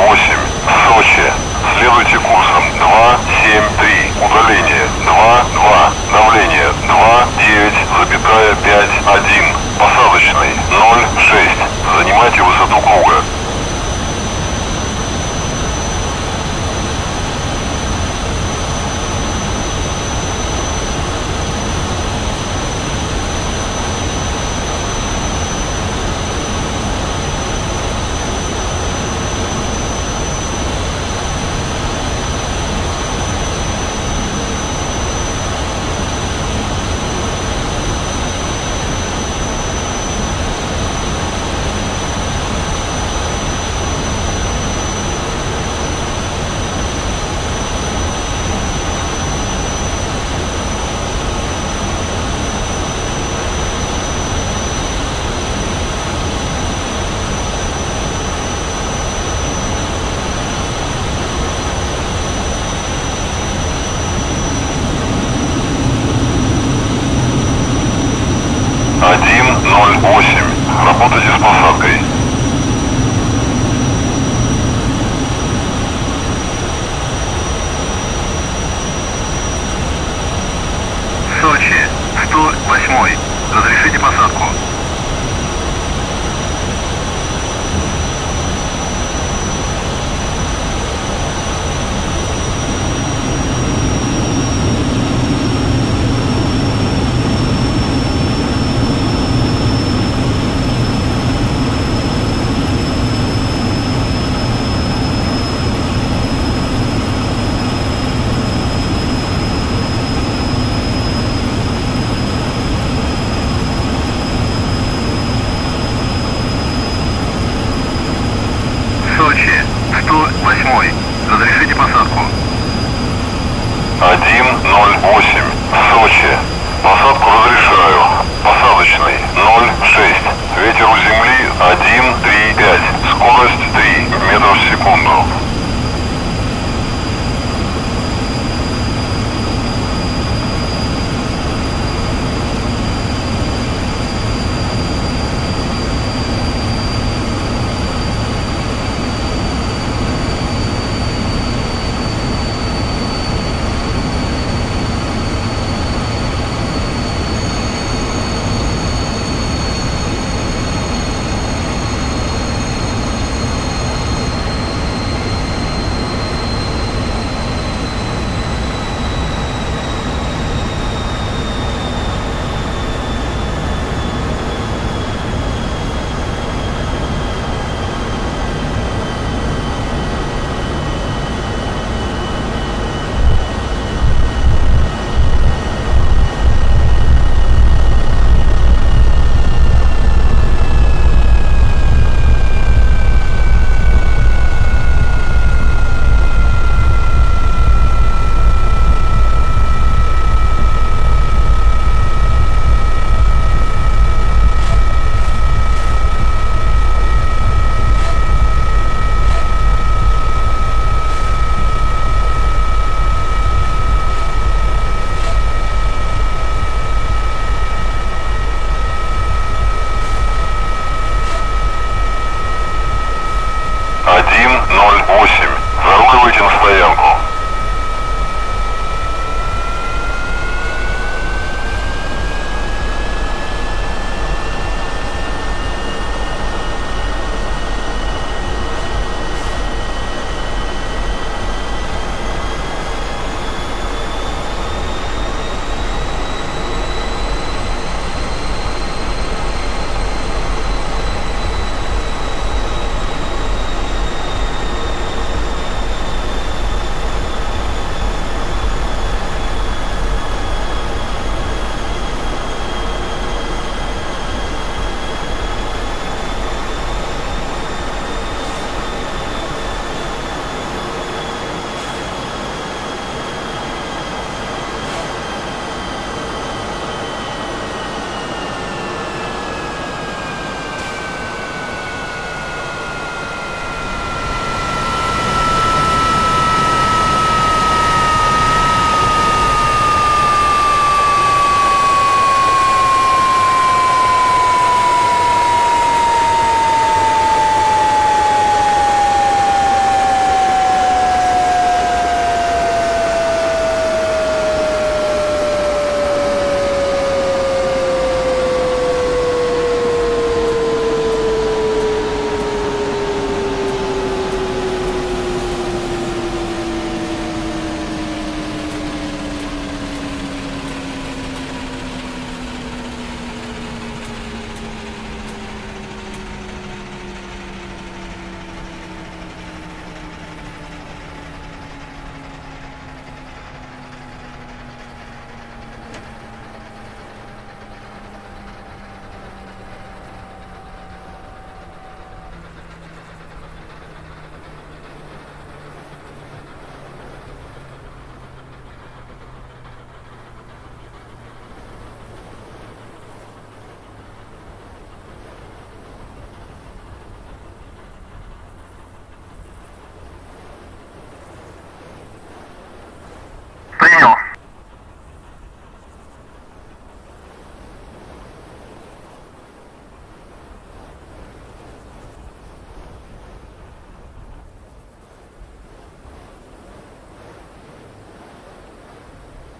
108. Сочи. Следуйте курсом 273. Удаление 22. Давление 29,51. Посадочный 06. Занимайте высоту круга. Один ноль восемь. Работайте с посадкой. Сочи. 108. Разрешите посадку. Сочи. 108. Разрешите посадку. Один ноль восемь. Сочи. Посадку разрешаю. Посадочный 06. Ветер у земли 1,35. Скорость 3 метров в секунду.